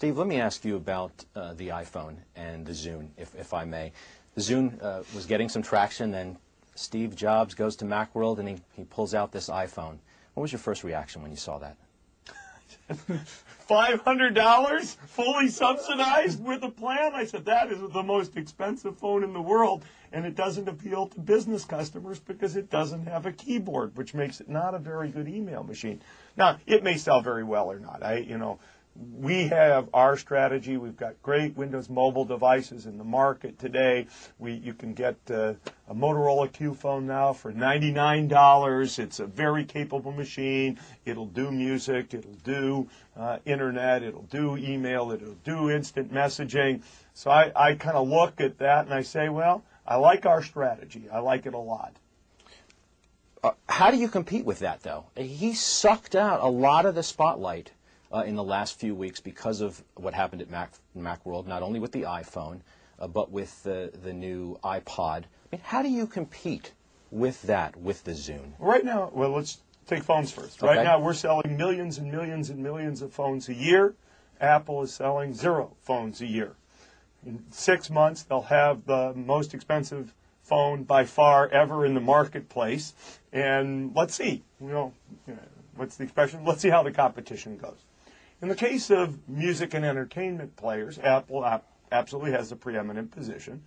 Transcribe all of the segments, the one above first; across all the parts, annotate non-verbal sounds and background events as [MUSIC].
Steve, let me ask you about uh, the iPhone and the Zune, if, if I may. The Zune uh, was getting some traction, then Steve Jobs goes to Macworld and he, he pulls out this iPhone. What was your first reaction when you saw that? [LAUGHS] $500 fully subsidized with a plan. I said, that is the most expensive phone in the world. And it doesn't appeal to business customers because it doesn't have a keyboard, which makes it not a very good email machine. Now, it may sell very well or not. I, you know, we have our strategy. We've got great Windows mobile devices in the market today. We, you can get uh, a Motorola Q phone now for $99. It's a very capable machine. It'll do music. It'll do uh, internet. It'll do email. It'll do instant messaging. So I, I kind of look at that and I say, well, I like our strategy. I like it a lot. Uh, how do you compete with that, though? He sucked out a lot of the spotlight uh, in the last few weeks because of what happened at Mac, Macworld, not only with the iPhone, uh, but with the, the new iPod. I mean, how do you compete with that, with the Zune? Right now, well, let's take phones first. Okay. Right now, we're selling millions and millions and millions of phones a year. Apple is selling zero phones a year. In six months, they'll have the most expensive phone by far ever in the marketplace. And let's see, you know, what's the expression? Let's see how the competition goes. In the case of music and entertainment players, Apple absolutely has a preeminent position.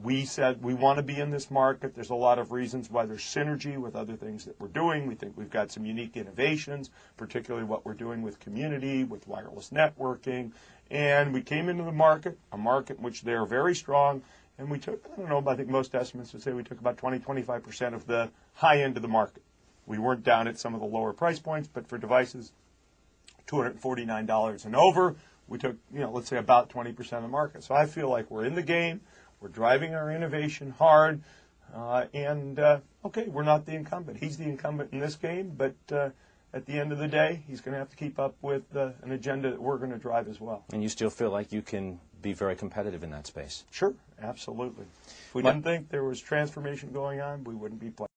We said we want to be in this market. There's a lot of reasons why there's synergy with other things that we're doing. We think we've got some unique innovations, particularly what we're doing with community, with wireless networking. And we came into the market, a market in which they're very strong, and we took, I don't know, but I think most estimates would say we took about 20, 25% of the high end of the market. We weren't down at some of the lower price points, but for devices $249 and over, we took, you know, let's say about 20% of the market. So I feel like we're in the game, we're driving our innovation hard, uh, and uh, okay, we're not the incumbent. He's the incumbent in this game, but uh, at the end of the day, he's going to have to keep up with uh, an agenda that we're going to drive as well. And you still feel like you can be very competitive in that space? Sure, absolutely. If we didn't think there was transformation going on, we wouldn't be playing.